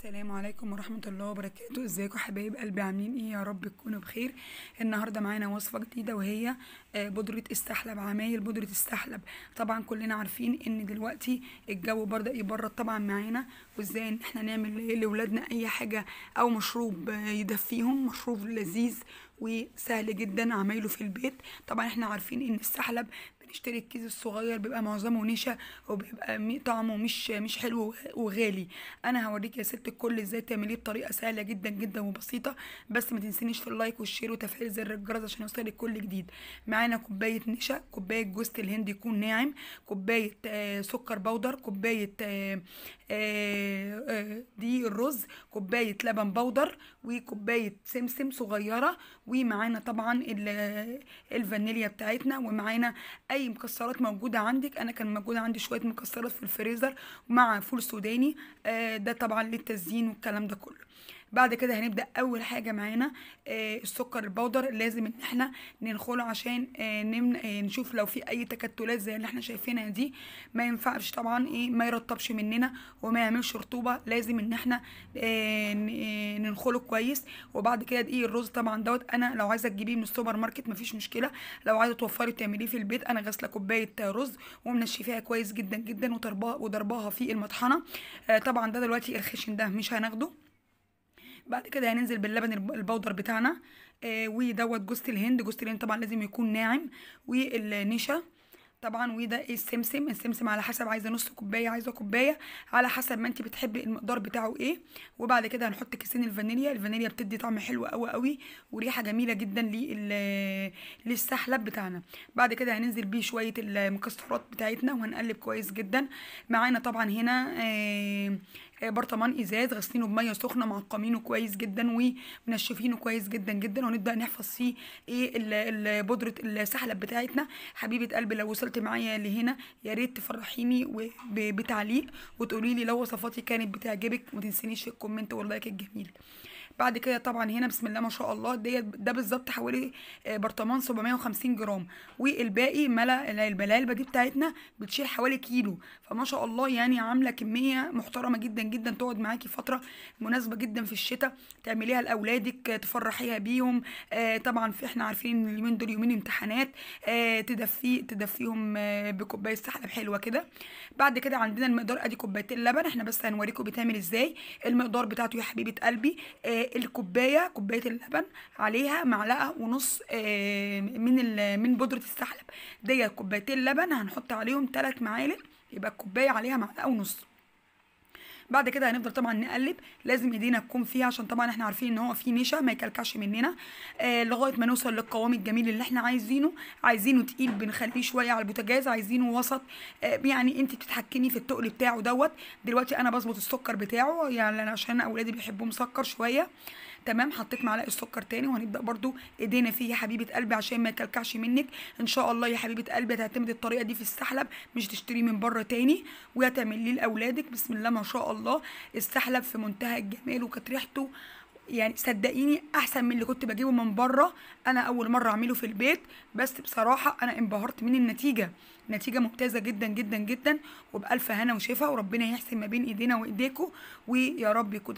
السلام عليكم ورحمة الله وبركاته. إزيكم حبايب قلبي؟ عاملين إيه؟ يا رب تكونوا بخير. النهاردة معانا وصفة جديدة وهي آه، بودرة استحلب. عمايل بودرة استحلب. طبعا كلنا عارفين إن دلوقتي الجو بدأ يبرد طبعا معانا وإزاي إن إحنا نعمل لاولادنا أي حاجة أو مشروب يدفيهم مشروب لذيذ وسهل جدا عمايله في البيت. طبعا إحنا عارفين إن السحلب بنشتري الكيس الصغير بيبقى معظمه نشا وبيبقى طعمه مش مش حلو وغالي. أنا هوريك يا ست الكل إزاي تعمليه بطريقة سهلة جدا جدا وبسيطة. بس ما تنسينيش في ال like وال share وتفعيل زر الجرس عشان يوصلك كل جديد. معانا كوباية نشا كوباية جوز الهند يكون ناعم كوباية آه، سكر بودر كوباية آه، آه، دقيق الرز كوباية لبن بودر وكوباية سمسم صغيرة. ومعانا طبعا ال- الفانيليا بتاعتنا ومعانا أي مكسرات موجودة عندك. أنا كان موجود عندي شوية مكسرات في الفريزر مع فول سوداني. آه، ده طبعا للتزيين والكلام ده كله. بعد كده هنبدأ أول حاجة معانا آه، السكر البودر لازم إن إحنا ننخله عشان آه،. آه، نشوف لو في أي تكتلات زي اللي إحنا شايفينها دي ما ينفعش طبعا إيه ما يرطبش مننا وما يعملش رطوبة لازم إن إحنا ننخله كويس. وبعد كده دقيق الرز طبعا دوت أنا لو عايزة تجيبيه من السوبر ماركت مفيش مشكلة. لو عايزة توفري تعمليه في البيت أنا غاسلة كوباية رز ومنشفاها كويس جدا جدا وضرباها في المطحنة. طبعا ده دلوقتي الخشن ده مش هناخده. بعد كده هننزل باللبن الب- البودر بتاعنا آه ودوت جوز الهند. جوز الهند طبعا لازم يكون ناعم والنشا طبعا وده السمسم. السمسم على حسب عايزة نص كوباية عايزة كوباية على حسب ما انت بتحبي المقدار بتاعه إيه. وبعد كده هنحط كيسين الفانيليا. الفانيليا بتدي طعم حلو قوي قوي وريحة جميلة جدا لل- للسحلب بتاعنا. بعد كده هننزل بيه شوية المكسرات بتاعتنا وهنقلب كويس جدا. معانا طبعا هنا آه، برطمان إزاز غسلينه بمية سخنة معقمينه كويس جدا ومنشفينه كويس جدا جدا. ونبدا نحفظ فيه إيه بودرة السحلب بتاعتنا. حبيبة قلبي لو وصلت معايا لهنا يا ريت تفرحيني بتعليق وتقولي لي لو وصفاتي كانت بتعجبك. ما تنسينيش ال comment وال like الجميل. بعد كده طبعا هنا بسم الله ما شاء الله ديت ده بالظبط حوالي آه، برطمان 750 جرام. والباقي ملا العلبه دي بتاعتنا بتشيل حوالي كيلو. فما شاء الله يعني عاملة كمية محترمة جدا جدا تقعد معاكي فترة مناسبة جدا في الشتاء تعمليها لأولادك تفرحيها بيهم. آه، طبعا في إحنا عارفين إن اليومين دول يومين امتحانات. آه، تدفي تدفيهم بكوباية سحلب حلوة كده. بعد كده عندنا المقدار أدي كوبايتين لبن. إحنا بس هنوريكم بيتعمل إزاي. المقدار بتاعته يا حبيبة قلبي الكوباية كوباية اللبن عليها معلقة ونص آه من من بودرة السحلب. ديت كوبايتين لبن هنحط عليهم ثلاث معالق يبقى الكوباية عليها معلقة ونص. بعد كده هنفضل طبعا نقلب. لازم ايدينا تكون فيها عشان طبعا إحنا عارفين إن هو فيه نشا ما يكلكعش مننا. آه لغاية ما نوصل للقوام الجميل اللي إحنا عايزينه. عايزينه تقيل بنخليه شوية على البوتاجاز. عايزينه وسط. آه يعني انت بتتحكمي في التقل بتاعه دوت. دلوقتي أنا بظبط السكر بتاعه يعني عشان أولادي بيحبوه مسكر شوية. تمام حطيت معلقة السكر تاني وهنبدأ برضو إيدينا فيه يا حبيبة قلبي عشان ما يكلكعش منك. إن شاء الله يا حبيبة قلبي هتعتمد الطريقة دي في السحلب مش تشتريه من بره تاني وهتعمليه لأولادك. بسم الله ما شاء الله. السحلب في منتهى الجمال وكانت ريحته يعني صدقيني أحسن من اللي كنت بجيبه من بره. أنا أول مرة أعمله في البيت بس بصراحة أنا انبهرت من النتيجة. نتيجة ممتازة جدا جدا جدا وبألف هنا وشفا وربنا يحسن ما بين إيدينا وايديكم ويا رب يكون